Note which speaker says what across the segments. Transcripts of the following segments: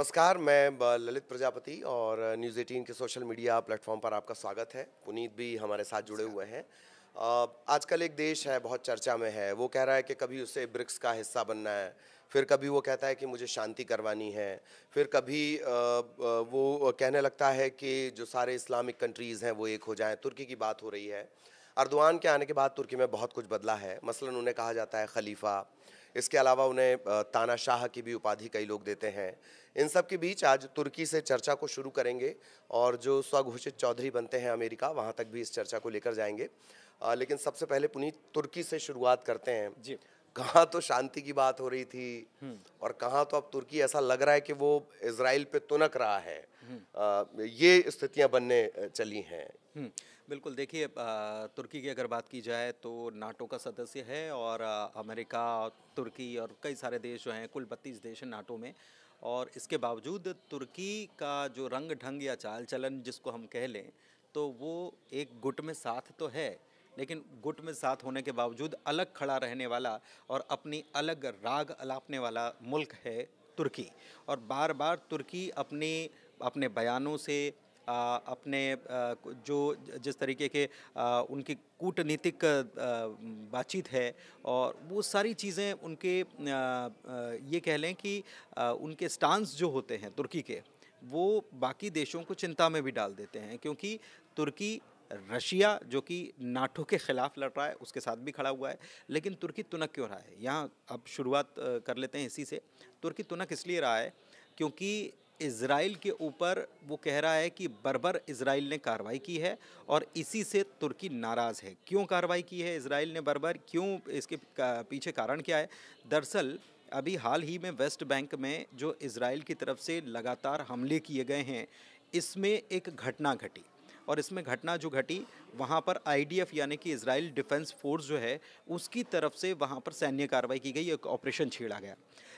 Speaker 1: नमस्कार मैं ललित प्रजापति और न्यूज़ 18 के सोशल मीडिया प्लेटफॉर्म पर आपका स्वागत है। पुनीत भी हमारे साथ जुड़े हुए हैं। आजकल एक देश है बहुत चर्चा में है। वो कह रहा है कि कभी उसे ब्रिक्स का हिस्सा बनना है फिर कभी वो कहता है कि मुझे शांति करवानी है फिर कभी वो कहने लगता है कि जो सारे इस्लामिक कंट्रीज़ हैं वो एक हो जाएँ। तुर्की की बात हो रही है। अरदवान के आने के बाद तुर्की में बहुत कुछ बदला है। मसलन उन्हें कहा जाता है खलीफा। इसके अलावा उन्हें तानाशाह की भी उपाधि कई लोग देते हैं। इन सब के बीच आज तुर्की से चर्चा को शुरू करेंगे और जो स्वघोषित चौधरी बनते हैं अमेरिका वहाँ तक भी इस चर्चा को लेकर जाएँगे। अ, लेकिन सबसे पहले पुनीत तुर्की से शुरुआत करते हैं।
Speaker 2: जी।
Speaker 1: कहाँ तो शांति की बात हो रही थी और कहाँ तो अब तुर्की ऐसा लग रहा है कि वो इसराइल पे तुनक रहा है। अ, ये स्थितियाँ बनने चली हैं।
Speaker 2: हम्म, बिल्कुल, देखिए तुर्की की अगर बात की जाए तो नाटो का सदस्य है और अमेरिका, तुर्की और कई सारे देश जो हैं, कुल बत्तीस देश हैं नाटो में और इसके बावजूद तुर्की का जो रंग ढंग या चाल चलन जिसको हम कह लें तो वो एक गुट में साथ तो है, लेकिन गुट में साथ होने के बावजूद अलग खड़ा रहने वाला और अपनी अलग राग अलापने वाला मुल्क है तुर्की और बार बार तुर्की अपने अपने बयानों से अपने जो जिस तरीके के उनकी कूटनीतिक बातचीत है और वो सारी चीज़ें उनके ये कह लें कि उनके स्टांस जो होते हैं तुर्की के, वो बाकी देशों को चिंता में भी डाल देते हैं क्योंकि तुर्की रशिया, जो कि नाटो के ख़िलाफ़ लड़ रहा है, उसके साथ भी खड़ा हुआ है, लेकिन तुर्की तुनक क्यों रहा है? यहाँ अब शुरुआत कर लेते हैं इसी से। तुर्की तुनक इसलिए रहा है क्योंकि इसराइल के ऊपर वो कह रहा है कि बर्बर इसराइल ने कार्रवाई की है और इसी से तुर्की नाराज़ है। क्यों कार्रवाई की है इसराइल ने बर्बर? क्यों इसके पीछे कारण क्या है? दरअसल, अभी हाल ही में वेस्ट बैंक में जो इसराइल की तरफ़ से लगातार हमले किए गए हैं, इसमें एक घटना घटी और इसमें घटना जो घटी, वहाँ पर आईडीएफ यानी कि इसराइल डिफेंस फोर्स जो है, उसकी तरफ़ से वहाँ पर सैन्य कार्रवाई की गई, एक ऑपरेशन छेड़ा गया।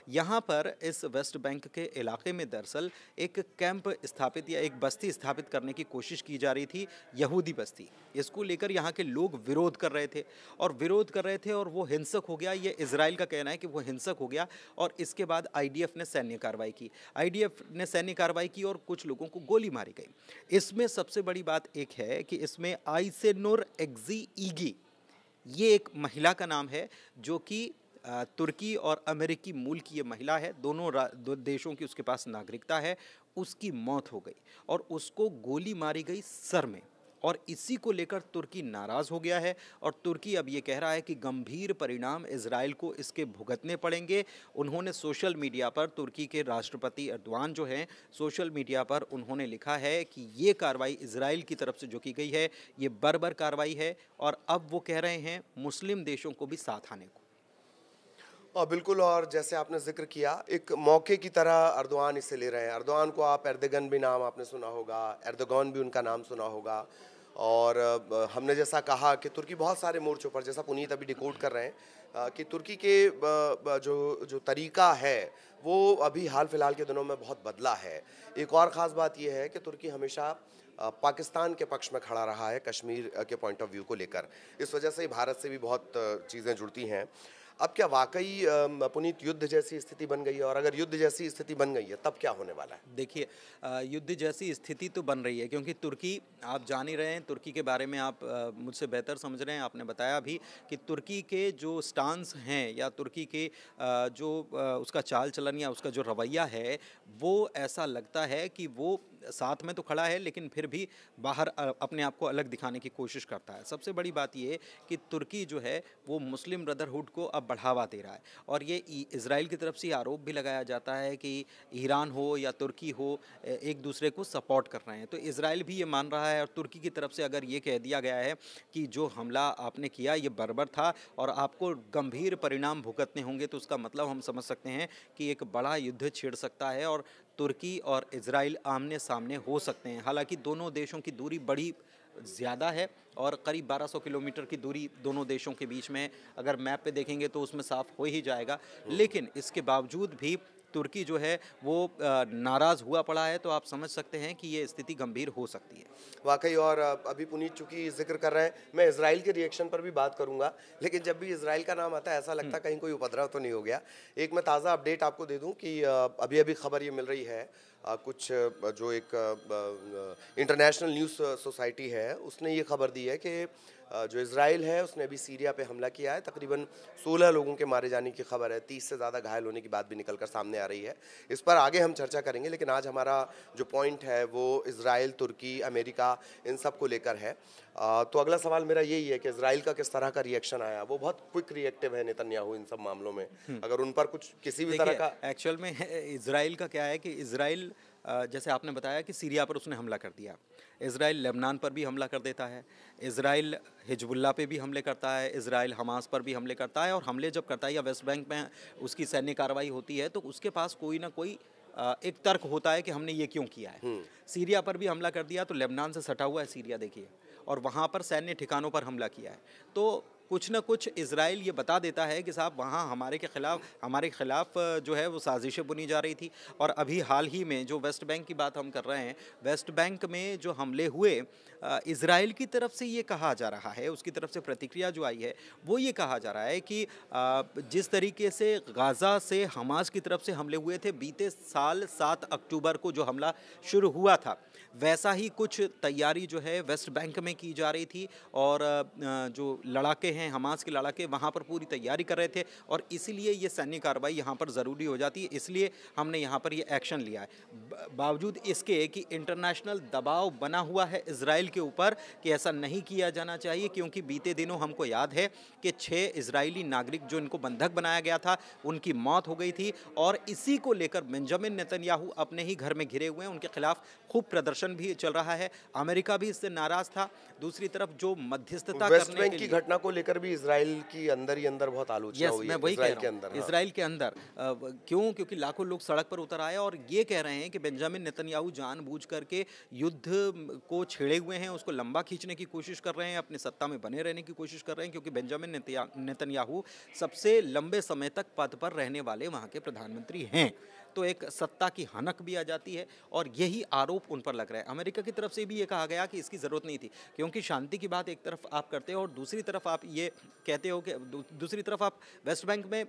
Speaker 2: यहाँ पर इस वेस्ट बैंक के इलाके में दरअसल एक कैंप स्थापित या एक बस्ती स्थापित करने की कोशिश की जा रही थी, यहूदी बस्ती। इसको लेकर यहाँ के लोग विरोध कर रहे थे और विरोध कर रहे थे और वो हिंसक हो गया। ये इसराइल का कहना है कि वो हिंसक हो गया और इसके बाद आईडीएफ ने सैन्य कार्रवाई की। आईडीएफ ने सैन्य कार्रवाई की और कुछ लोगों को गोली मारी गई। इसमें सबसे बड़ी बात एक है कि इसमें आई आइसेनोर एक्जी ईगी ये एक महिला का नाम है, जो कि तुर्की और अमेरिकी मूल की ये महिला है, दोनों दो देशों की उसके पास नागरिकता है, उसकी मौत हो गई और उसको गोली मारी गई सर में और इसी को लेकर तुर्की नाराज़ हो गया है और तुर्की अब ये कह रहा है कि गंभीर परिणाम इसराइल को इसके भुगतने पड़ेंगे। उन्होंने सोशल मीडिया पर तुर्की के राष्ट्रपति अर्दवान जो हैं, सोशल मीडिया पर उन्होंने लिखा है कि ये कार्रवाई इसराइल की तरफ़ से जो की गई है, ये बर्बर कार्रवाई है और अब वो कह रहे हैं, मुस्लिम देशों को भी साथ आने को।
Speaker 1: बिल्कुल, और जैसे आपने ज़िक्र किया, एक मौके की तरह अर्दवान इसे ले रहे हैं। अर्दवान को आप एर्दगन भी नाम आपने सुना होगा, एर्दगन भी उनका नाम सुना होगा, और हमने जैसा कहा कि तुर्की बहुत सारे मोर्चों पर, जैसा पुनीत अभी डिकोड कर रहे हैं कि तुर्की के जो जो तरीका है, वो अभी हाल फ़िलहाल के दिनों में बहुत बदला है। एक और ख़ास बात यह है कि तुर्की हमेशा पाकिस्तान के पक्ष में खड़ा रहा है, कश्मीर के पॉइंट ऑफ़ व्यू को लेकर। इस वजह से भारत से भी बहुत चीज़ें जुड़ती हैं। अब क्या वाकई पुनीत युद्ध जैसी स्थिति बन गई है? और अगर युद्ध जैसी स्थिति बन गई है, तब क्या होने वाला है?
Speaker 2: देखिए युद्ध जैसी स्थिति तो बन रही है, क्योंकि तुर्की, आप जान ही रहे हैं, तुर्की के बारे में आप मुझसे बेहतर समझ रहे हैं। आपने बताया भी कि तुर्की के जो स्टांस हैं या तुर्की के जो उसका चाल चलन या उसका जो रवैया है, वो ऐसा लगता है कि वो साथ में तो खड़ा है, लेकिन फिर भी बाहर अपने आप को अलग दिखाने की कोशिश करता है। सबसे बड़ी बात ये कि तुर्की जो है, वो मुस्लिम ब्रदरहुड को अब बढ़ावा दे रहा है। और ये इसराइल की तरफ़ से आरोप भी लगाया जाता है कि ईरान हो या तुर्की हो एक दूसरे को सपोर्ट कर रहे हैं। तो इसराइल भी ये मान रहा है और तुर्की की तरफ़ से अगर ये कह दिया गया है कि जो हमला आपने किया, ये बर्बर था और आपको गंभीर परिणाम भुगतने होंगे तो उसका मतलब हम समझ सकते हैं कि एक बड़ा युद्ध छिड़ सकता है और तुर्की और इसराइल आमने सामने हो सकते हैं। हालाँकि दोनों देशों की दूरी बड़ी ज़्यादा है और करीब 1200 किलोमीटर की दूरी दोनों देशों के बीच में है। अगर मैप पे देखेंगे तो उसमें साफ़ हो ही जाएगा। लेकिन इसके बावजूद भी तुर्की जो है वो नाराज़ हुआ पड़ा है तो आप समझ सकते हैं कि ये स्थिति गंभीर हो सकती है
Speaker 1: वाकई और अभी पुनीत चूँकि ज़िक्र कर रहे हैं मैं इसराइल के रिएक्शन पर भी बात करूँगा लेकिन जब भी इसराइल का नाम आता है ऐसा लगता है हम्म। कहीं कोई उपद्रव तो नहीं हो गया एक मैं ताज़ा अपडेट आपको दे दूँ कि अभी अभी खबर ये मिल रही है कुछ जो एक इंटरनेशनल न्यूज़ सोसाइटी है उसने ये खबर दी है कि जो इसराइल है उसने अभी सीरिया पे हमला किया है। तकरीबन 16 लोगों के मारे जाने की खबर है। 30 से ज़्यादा घायल होने की बात भी निकल कर सामने आ रही है। इस पर आगे हम चर्चा करेंगे लेकिन आज हमारा जो पॉइंट है वो इसराइल तुर्की अमेरिका इन सबको लेकर है। तो अगला सवाल मेरा यही है कि इसराइल का किस तरह का रिएक्शन आया? वो बहुत क्विक रिएक्टिव है नेतन्याहू इन सब मामलों में। हम्म। अगर उन पर कुछ किसी भी तरह का
Speaker 2: एक्चुअल में इसराइल का क्या है कि इसराइल जैसे आपने बताया कि सीरिया पर उसने हमला कर दिया। इसराइल लेबनान पर भी हमला कर देता है। इसराइल हिजबुल्ला पे भी हमले करता है। इसराइल हमास पर भी हमले करता है और हमले जब करता है या वेस्ट बैंक में उसकी सैन्य कार्रवाई होती है तो उसके पास कोई ना कोई एक तर्क होता है कि हमने ये क्यों किया है। हम्म। सीरिया पर भी हमला कर दिया तो लेबनान से सटा हुआ है सीरिया देखिए। और वहाँ पर सैन्य ठिकानों पर हमला किया है। तो कुछ ना कुछ इसराइल ये बता देता है कि साहब, वहाँ हमारे के ख़िलाफ़, हमारे ख़िलाफ़ जो है वो साजिशें बुनी जा रही थी। और अभी हाल ही में जो वेस्ट बैंक की बात हम कर रहे हैं, वेस्ट बैंक में जो हमले हुए इसराइल की तरफ़ से ये कहा जा रहा है, उसकी तरफ़ से प्रतिक्रिया जो आई है, वो ये कहा जा रहा है कि जिस तरीके से गाज़ा से हमास की तरफ़ से हमले हुए थे, बीते साल सात अक्टूबर को जो हमला शुरू हुआ था, वैसा ही कुछ तैयारी जो है वेस्ट बैंक में की जा रही थी। और जो लड़ाके हैं हमास के लड़ाके वहाँ पर पूरी तैयारी कर रहे थे और इसीलिए ये सैन्य कार्रवाई यहाँ पर ज़रूरी हो जाती है इसलिए हमने यहाँ पर ये एक्शन लिया है। बावजूद इसके कि इंटरनेशनल दबाव बना हुआ है इसराइल के ऊपर कि ऐसा नहीं किया जाना चाहिए क्योंकि बीते दिनों हमको याद है कि छः इसराइली नागरिक जो इनको बंधक बनाया गया था उनकी मौत हो गई थी और इसी को लेकर बेंजामिन नेतन्याहू अपने ही घर में घिरे हुए हैं उनके खिलाफ खूब प्रदर्शन भी चल रहा है। अमेरिका भी इससे नाराज़ था। दूसरी तरफ़ जो मध्यस्थता
Speaker 1: बैंक की घटना को लेकर भी इसराइल की अंदर ही अंदर बहुत आलोचना yes,
Speaker 2: हुई मैं वही रहा हूँ। इसराइल के अंदर। क्यों? क्योंकि लाखों लोग सड़क पर उतर आए और ये कह रहे हैं कि बेंजामिन नेतन्याहू जानबूझ करके युद्ध को छेड़े हुए हैं उसको लंबा खींचने की कोशिश कर रहे हैं अपने सत्ता में बने रहने की कोशिश कर रहे हैं क्योंकि बेंजामिन नेतन्याहू सबसे लंबे समय तक पद पर रहने वाले वहाँ के प्रधानमंत्री हैं। तो एक सत्ता की हनक भी आ जाती है और यही आरोप उन पर लग रहा है। अमेरिका की तरफ़ से भी ये कहा गया कि इसकी ज़रूरत नहीं थी क्योंकि शांति की बात एक तरफ़ आप करते हो और दूसरी तरफ़ आप ये कहते हो कि दूसरी तरफ़ आप वेस्ट बैंक में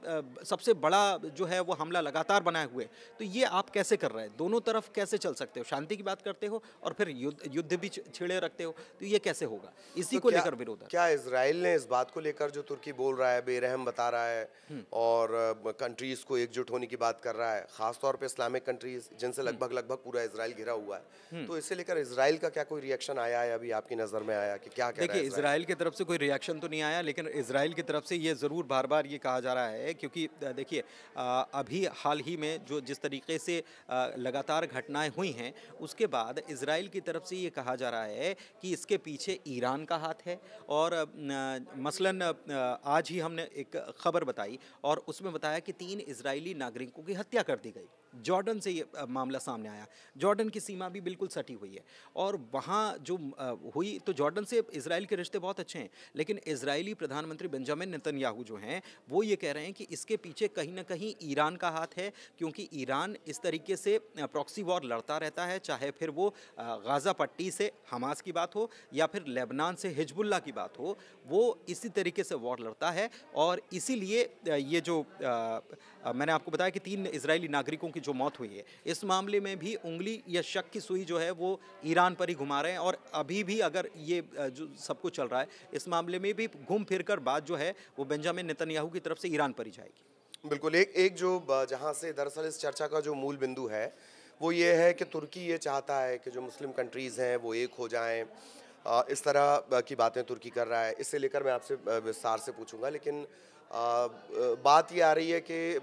Speaker 2: सबसे बड़ा जो है वो हमला लगातार बनाए हुए। तो ये आप कैसे कर रहे हैं? दोनों तरफ़ कैसे चल सकते हो? शांति की बात करते हो और फिर युद्ध युद्ध भी छिड़े रखते हो तो ये कैसे होगा? इसी तो को लेकर विरोध
Speaker 1: क्या इसराइल ने इस बात को लेकर जो तुर्की बोल रहा है बेरहम बता रहा है हम्म। और कंट्रीज़ को एकजुट होने की बात कर रहा है खास खासतौर पे इस्लामिक कंट्रीज़ जिनसे हम्म। लगभग लगभग पूरा इसराइल घिरा हुआ है। हम्म। तो इसे लेकर इसराइल का क्या कोई रिएक्शन आया है? अभी आपकी नज़र में आया कि क्या
Speaker 2: देखिए इसराइल की तरफ़ से कोई रिएक्शन तो नहीं आया लेकिन इसराइल की तरफ़ से ये ज़रूर बार बार ये कहा जा रहा है क्योंकि देखिए अभी हाल ही में जो जिस तरीके से लगातार घटनाएँ हुई हैं उसके बाद इसराइल की तरफ़ से ये कहा जा रहा है कि इसके पीछे ईरान का हाथ है। और मसलन आज ही हमने एक खबर बताई और उसमें बताया कि तीन इसराइली नागरिकों की हत्या कर दी गई। जॉर्डन से ये मामला सामने आया। जॉर्डन की सीमा भी बिल्कुल सटी हुई है। और वहाँ जो हुई तो जॉर्डन से इसराइल के रिश्ते बहुत अच्छे हैं, लेकिन इसराइली प्रधानमंत्री बेंजामिन नेतन्याहू जो हैं, वो ये कह रहे हैं कि इसके पीछे कहीं ना कहीं ईरान का हाथ है, क्योंकि ईरान इस तरीके से प्रॉक्सी वॉर लड़ता रहता है, चाहे फिर वो गाज़ा पट्टी से हमास की बात हो, या फिर लेबनान से हिजबुल्ला की बात हो, वो इसी तरीके से वॉर लड़ता है। और इसीलिए ये जो मैंने आपको बताया कि तीन इसराइली नागरिकों की जो मौत हुई है। इस मामले में भी उंगली या शक की सुई जो है, वो ईरान पर ही घुमा रहे हैं और अभी भी अगर ये जो सब कुछ चल रहा है, इस मामले में भी घूम फिर कर बात जो है, वो बेंजामिन नेतन्याहू की तरफ़ से ईरान पर ही जाएगी।
Speaker 1: बिल्कुल, एक एक जो जहाँ से दरअसल इस चर्चा का जो मूल बिंदु है, वो ये है कि तुर्की ये चाहता है कि जो मुस्लिम कंट्रीज़ हैं, वो एक हो जाएँ। इस तरह की बातें तुर्की कर रहा है। इससे लेकर मैं आपसे विस्तार से पूछूँगा, लेकिन बात ये आ रही है कि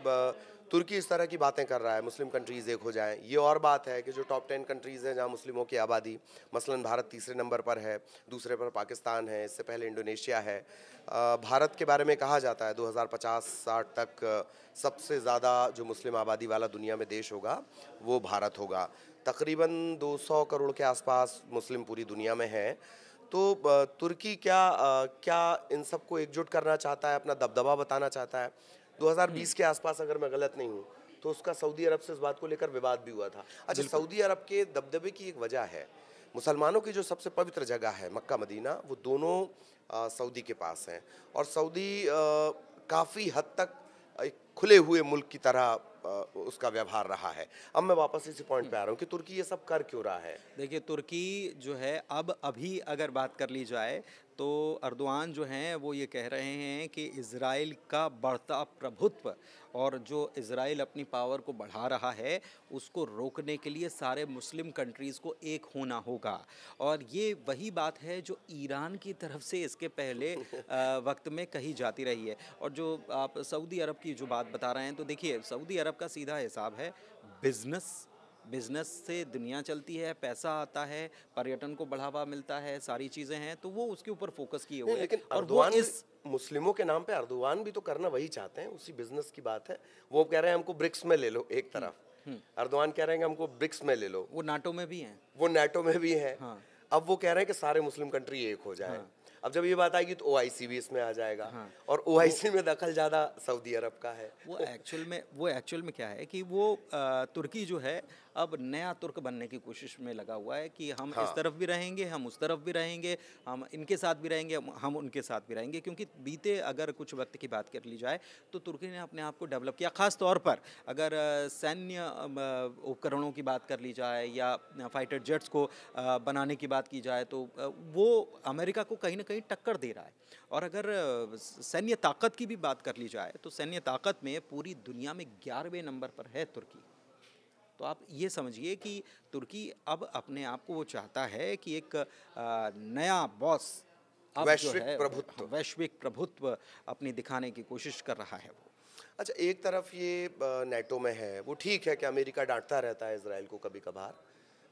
Speaker 1: तुर्की इस तरह की बातें कर रहा है, मुस्लिम कंट्रीज़ एक हो जाएँ। ये और बात है कि जो टॉप टेन कंट्रीज़ हैं जहाँ मुस्लिमों की आबादी, मसलन भारत तीसरे नंबर पर है, दूसरे पर पाकिस्तान है, इससे पहले इंडोनेशिया है। भारत के बारे में कहा जाता है 2050-60 तक सबसे ज़्यादा जो मुस्लिम आबादी वाला दुनिया में देश होगा, वो भारत होगा। तकरीबन 200 करोड़ के आसपास मुस्लिम पूरी दुनिया में हैं। तो तुर्की क्या क्या इन सबको एकजुट करना चाहता है अपना दबदबा बताना चाहता है? 2020 के आसपास अगर मैं गलत नहीं हूँ तो उसका सऊदी अरब से इस बात को लेकर विवाद भी हुआ था। अच्छा सऊदी अरब के दबदबे की एक वजह है। मुसलमानों की जो सबसे पवित्र जगह है मक्का मदीना वो दोनों सऊदी के पास हैं। और सऊदी काफ़ी हद तक एक खुले हुए मुल्क की तरह उसका व्यवहार रहा है। अब मैं वापस इसी पॉइंट पे आ रहा हूँ कि तुर्की ये सब कर क्यों रहा है?
Speaker 2: देखिए, तुर्की जो है, अब अभी अगर बात कर ली जाए तो अर्दवान जो हैं, वो ये कह रहे हैं कि इसराइल का बढ़ता प्रभुत्व और जो इसराइल अपनी पावर को बढ़ा रहा है, उसको रोकने के लिए सारे मुस्लिम कंट्रीज़ को एक होना होगा। और ये वही बात है जो ईरान की तरफ़ से इसके पहले वक्त में कही जाती रही है। और जो आप, सऊदी अरब की जो बात बता रहे हैं तो देखिए सऊदी अरब का सीधा हिसाब है बिज़नेस बिज़नेस से दुनिया चलती है पैसा आता है पर्यटन को बढ़ावा मिलता है सारी चीज़ें हैं तो वो उसके ऊपर फोकस किए हुए
Speaker 1: लेकिन और वो इस मुस्लिमों के नाम पे अर्दवान भी तो करना वही चाहते हैं उसी बिज़नेस की बात है वो कह रहे हैं हमको ब्रिक्स में ले लो एक तरफ़ हम्म, हम्म। अर्दवान कह रहे हैं हमको ब्रिक्स में ले लो
Speaker 2: वो नाटो में भी हैं
Speaker 1: वो नाटो में भी हैं हाँ। अब वो कह रहे हैं कि सारे मुस्लिम कंट्री एक हो जाए हाँ। अब जब ये बात आएगी तो ओ भी इसमें आ जाएगा हाँ। और OIC में दखल ज़्यादा सऊदी अरब का है
Speaker 2: वो एक्चुअल में वो एक्चुअल में क्या है कि वो तुर्की जो है अब नया तुर्क बनने की कोशिश में लगा हुआ है कि हम हाँ। इस तरफ़ भी रहेंगे हम उस तरफ़ भी रहेंगे हम इनके साथ भी रहेंगे हम उनके साथ भी रहेंगे। क्योंकि बीते अगर कुछ वक्त की बात कर ली जाए तो तुर्की ने अपने आप को डेवलप किया ख़ास तौर पर अगर सैन्य उपकरणों की बात कर ली जाए या फाइटर जेट्स को बनाने की बात की जाए तो वो अमेरिका को कहीं ना कहीं टक्कर दे रहा है। और अगर सैन्य ताकत की भी बात कर ली जाए तो सैन्य ताकत में पूरी दुनिया में ग्यारहवें नंबर पर है तुर्की। तो आप ये समझिए कि तुर्की अब अपने आप को वो चाहता है कि एक नया बॉस
Speaker 1: वैश्विक प्रभुत्व।
Speaker 2: हाँ, वैश्विक प्रभुत्व अपनी दिखाने की कोशिश कर रहा है वो।
Speaker 1: अच्छा एक तरफ़ ये नेटो में है वो ठीक है कि अमेरिका डांटता रहता है इसराइल को कभी कभार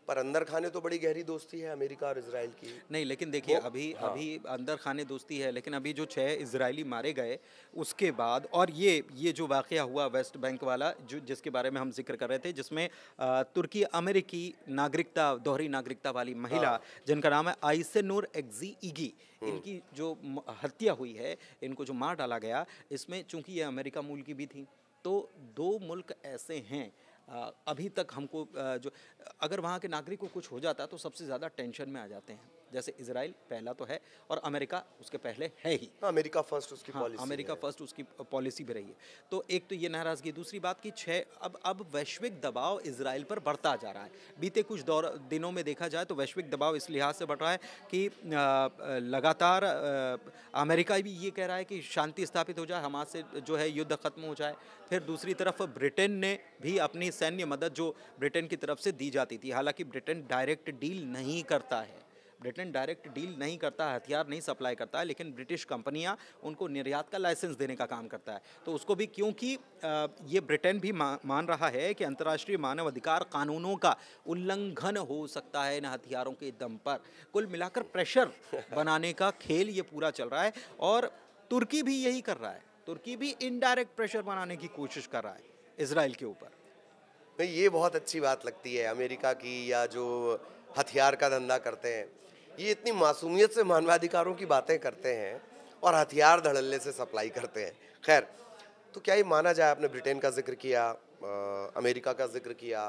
Speaker 1: पर अंदर खाने तो बड़ी गहरी दोस्ती है अमेरिका और इसराइल की
Speaker 2: नहीं लेकिन देखिए अभी हाँ। अभी अंदर खाने दोस्ती है लेकिन अभी जो छः इसराइली मारे गए उसके बाद और ये ये जो वाक़ हुआ वेस्ट बैंक वाला जो जिसके बारे में हम ज़िक्र कर रहे थे जिसमें तुर्की अमेरिकी नागरिकता दोहरी नागरिकता वाली महिला हाँ। जिनका नाम है आइसे नूर एग्जी ईगी हम्म। इनकी जो हत्या हुई है इनको जो मार डाला गया इसमें चूँकि ये अमेरिका मूल की भी थी तो दो मुल्क ऐसे हैं अभी तक हमको जो, अगर वहाँ के नागरिक को कुछ हो जाता है तो सबसे ज़्यादा टेंशन में आ जाते हैं। जैसे इसराइल पहला तो है और अमेरिका उसके पहले है ही।
Speaker 1: हाँ, अमेरिका फ़र्स्ट उसकी हाँ, पॉलिसी
Speaker 2: अमेरिका फ़र्स्ट उसकी पॉलिसी भी रही है। तो एक तो ये नाराज़गी दूसरी बात की छः अब अब वैश्विक दबाव इसराइल पर बढ़ता जा रहा है। बीते कुछ दौर दिनों में देखा जाए तो वैश्विक दबाव इस लिहाज से बढ़ रहा है कि लगातार अमेरिका भी ये कह रहा है कि शांति स्थापित हो जाए हमास से जो है युद्ध ख़त्म हो जाए। फिर दूसरी तरफ़ ब्रिटेन ने भी अपनी सैन्य मदद जो ब्रिटेन की तरफ़ से दी जाती थी हालाँकि ब्रिटेन डायरेक्ट डील नहीं करता है। ब्रिटेन डायरेक्ट डील नहीं करता हथियार नहीं सप्लाई करता है लेकिन ब्रिटिश कंपनियाँ उनको निर्यात का लाइसेंस देने का काम करता है। तो उसको भी क्योंकि ये ब्रिटेन भी मान रहा है कि अंतर्राष्ट्रीय मानव अधिकार कानूनों का उल्लंघन हो सकता है इन हथियारों के दम पर। कुल मिलाकर प्रेशर बनाने का खेल ये पूरा चल रहा है और तुर्की भी यही कर रहा है। तुर्की भी इनडायरेक्ट प्रेशर बनाने की कोशिश कर रहा है इसराइल के ऊपर।
Speaker 1: भाई ये बहुत अच्छी बात लगती है अमेरिका की या जो हथियार का धंधा करते हैं। ये इतनी मासूमियत से मानवाधिकारों की बातें करते हैं और हथियार धड़ल्ले से सप्लाई करते हैं खैर तो क्या ये माना जाए आपने ब्रिटेन का ज़िक्र किया आ, अमेरिका का ज़िक्र किया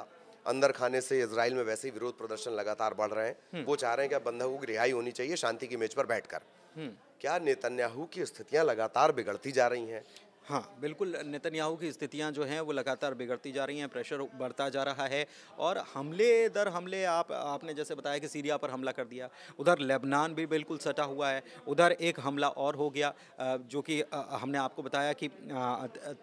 Speaker 1: अंदर खाने से इसराइल में वैसे ही विरोध प्रदर्शन लगातार बढ़ रहे हैं हम्म। वो चाह रहे हैं कि बंधकों की रिहाई होनी चाहिए शांति की मेज पर बैठकर हम्म। क्या नेतन्याहू की स्थितियाँ लगातार बिगड़ती जा रही हैं
Speaker 2: हाँ बिल्कुल नेतन्याहू की स्थितियाँ जो हैं वो लगातार बिगड़ती जा रही हैं प्रेशर बढ़ता जा रहा है और हमले दर हमले आप आपने जैसे बताया कि सीरिया पर हमला कर दिया उधर लेबनान भी बिल्कुल सटा हुआ है उधर एक हमला और हो गया जो कि हमने आपको बताया कि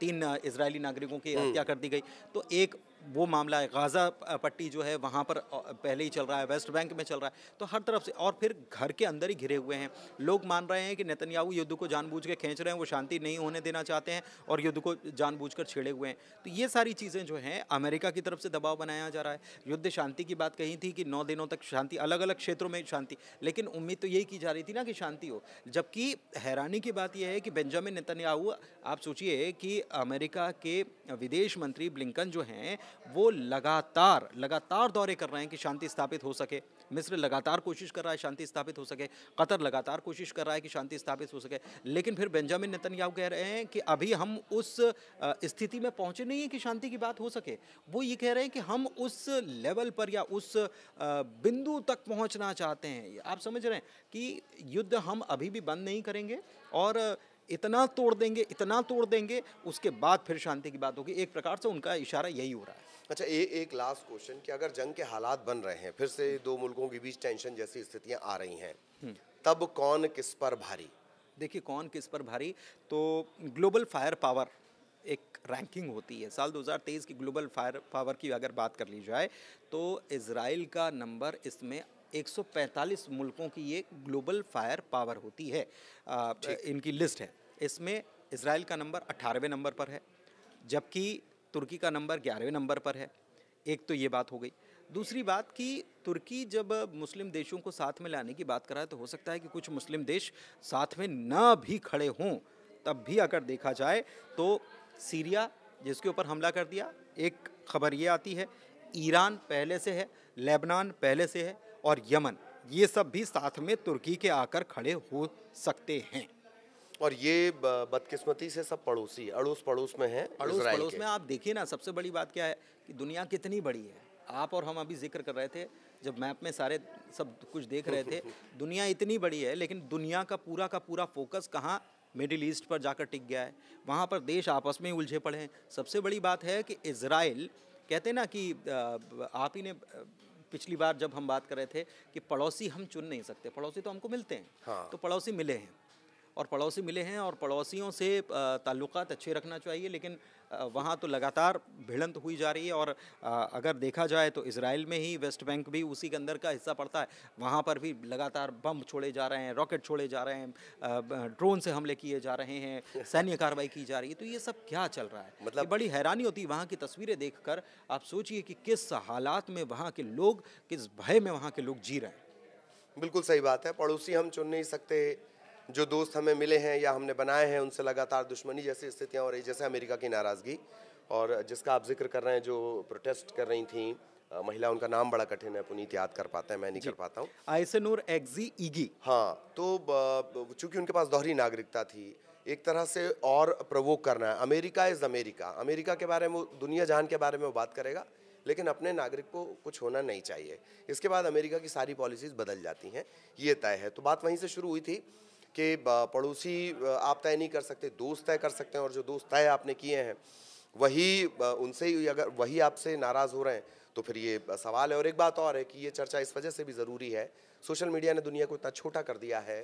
Speaker 2: तीन इसराइली नागरिकों की हत्या हम्म। कर दी गई तो एक वो मामला है, गाज़ा पट्टी जो है वहाँ पर पहले ही चल रहा है, वेस्ट बैंक में चल रहा है। तो हर तरफ़ से, और फिर घर के अंदर ही घिरे हुए हैं। लोग मान रहे हैं कि नेतन्याहू युद्ध को जानबूझ के खींच रहे हैं, वो शांति नहीं होने देना चाहते हैं और युद्ध को जानबूझकर छेड़े हुए हैं। तो ये सारी चीज़ें जो हैं, अमेरिका की तरफ़ से दबाव बनाया जा रहा है। युद्ध शांति की बात कही थी कि नौ दिनों तक शांति अलग अलग क्षेत्रों में शांति। लेकिन उम्मीद तो यही की जा रही थी ना कि शांति हो। जबकि हैरानी की बात यह है कि बेंजामिन नेतन्याहू, आप सोचिए कि अमेरिका के विदेश मंत्री ब्लिंकन जो हैं वो लगातार लगातार दौरे कर रहे हैं कि शांति स्थापित हो सके। मिस्र लगातार कोशिश कर रहा है शांति स्थापित हो सके। कतर लगातार कोशिश कर रहा है कि शांति स्थापित हो सके। लेकिन फिर बेंजामिन नेतन्याहू कह रहे हैं कि अभी हम उस स्थिति में पहुँचे नहीं हैं कि शांति की बात हो सके। वो ये कह रहे हैं कि हम उस लेवल पर या उस बिंदु तक पहुँचना चाहते हैं। आप समझ रहे हैं कि युद्ध हम अभी भी बंद नहीं करेंगे और इतना तोड़ देंगे इतना तोड़ देंगे उसके बाद फिर शांति की बात होगी। एक प्रकार से उनका इशारा यही हो रहा है।
Speaker 1: अच्छा ए, एक लास्ट क्वेश्चन कि अगर जंग के हालात बन रहे हैं फिर से दो मुल्कों के बीच टेंशन जैसी स्थितियाँ आ रही हैं हम्म। तब कौन किस पर भारी?
Speaker 2: देखिए कौन किस पर भारी? तो ग्लोबल फायर पावर एक रैंकिंग होती है। साल 2023 की ग्लोबल फायर पावर की अगर बात कर ली जाए तो इसराइल का नंबर इसमें 145 मुल्कों की ये ग्लोबल फायर पावर होती है। आ, इनकी लिस्ट है। इसमें इसराइल का नंबर अट्ठारहवें नंबर पर है जबकि तुर्की का नंबर ग्यारहवें नंबर पर है। एक तो ये बात हो गई। दूसरी बात कि तुर्की जब मुस्लिम देशों को साथ में लाने की बात कर रहा है तो हो सकता है कि कुछ मुस्लिम देश साथ में ना भी खड़े हों तब भी अगर देखा जाए तो सीरिया जिसके ऊपर हमला कर दिया एक खबर ये आती है ईरान पहले से है लेबनान पहले से है और यमन ये सब भी साथ में तुर्की के आकर खड़े हो सकते हैं।
Speaker 1: और ये बदकिस्मती से सब पड़ोसी अड़ोस पड़ोस में है
Speaker 2: अड़ोस पड़ोस में आप देखिए ना सबसे बड़ी बात क्या है कि दुनिया कितनी बड़ी है। आप और हम अभी ज़िक्र कर रहे थे जब मैप में सारे सब कुछ देख रहे थे दुनिया इतनी बड़ी है लेकिन दुनिया का पूरा का पूरा फोकस कहाँ? मिडिल ईस्ट पर जाकर टिक गया है। वहाँ पर देश आपस में उलझे पड़े हैं। सबसे बड़ी बात है कि इसराइल कहते ना कि आप ही ने पिछली बार जब हम बात कर रहे थे कि पड़ोसी हम चुन नहीं सकते पड़ोसी तो हमको मिलते हैं हाँ। तो पड़ोसी मिले हैं और पड़ोसी मिले हैं और पड़ोसियों से ताल्लुक़ अच्छे रखना चाहिए लेकिन वहाँ तो लगातार भिड़ंत हुई जा रही है और अगर देखा जाए तो इसराइल में ही वेस्ट बैंक भी उसी के अंदर का हिस्सा पड़ता है। वहाँ पर भी लगातार बम छोड़े जा रहे हैं रॉकेट छोड़े जा रहे हैं ड्रोन से हमले किए जा रहे हैं सैन्य कार्रवाई की जा रही है तो ये सब क्या चल रहा है? मतलब बड़ी हैरानी होती है वहाँ की तस्वीरें देख आप सोचिए कि किस हालात में वहाँ के लोग किस भय में वहाँ के लोग जी रहे हैं।
Speaker 1: बिल्कुल सही बात है पड़ोसी हम चुन नहीं सकते। जो दोस्त हमें मिले हैं या हमने बनाए हैं उनसे लगातार दुश्मनी जैसी स्थितियाँ हो रही जैसे अमेरिका की नाराज़गी और जिसका आप ज़िक्र कर रहे हैं जो प्रोटेस्ट कर रही थी महिला उनका नाम बड़ा कठिन है पुनीत याद कर पाते हैं मैं नहीं कर पाता हूँ।
Speaker 2: आयसनूर एग्जी ईगी।
Speaker 1: हाँ तो चूँकि उनके पास दोहरी नागरिकता थी एक तरह से और प्रवोक करना है। अमेरिका इज़ अमेरिका अमेरिका के बारे में दुनिया जहान के बारे में वो बात करेगा लेकिन अपने नागरिक को कुछ होना नहीं चाहिए। इसके बाद अमेरिका की सारी पॉलिसीज़ बदल जाती हैं ये तय है। तो बात वहीं से शुरू हुई थी कि पड़ोसी आप तय नहीं कर सकते दोस्त तय कर सकते हैं और जो दोस्त तय आपने किए हैं वही उनसे ही अगर वही आपसे नाराज़ हो रहे हैं तो फिर ये सवाल है। और एक बात और है कि ये चर्चा इस वजह से भी ज़रूरी है। सोशल मीडिया ने दुनिया को इतना छोटा कर दिया है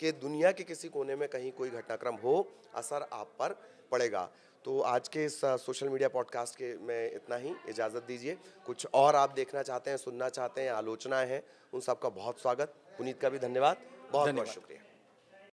Speaker 1: कि दुनिया के किसी कोने में कहीं कोई घटनाक्रम हो असर आप पर पड़ेगा। तो आज के इस सोशल मीडिया पॉडकास्ट के में इतना ही। इजाज़त दीजिए। कुछ और आप देखना चाहते हैं सुनना चाहते हैं आलोचनाएँ हैं उन सबका बहुत स्वागत। पुनीत का भी धन्यवाद। बहुत बहुत शुक्रिया।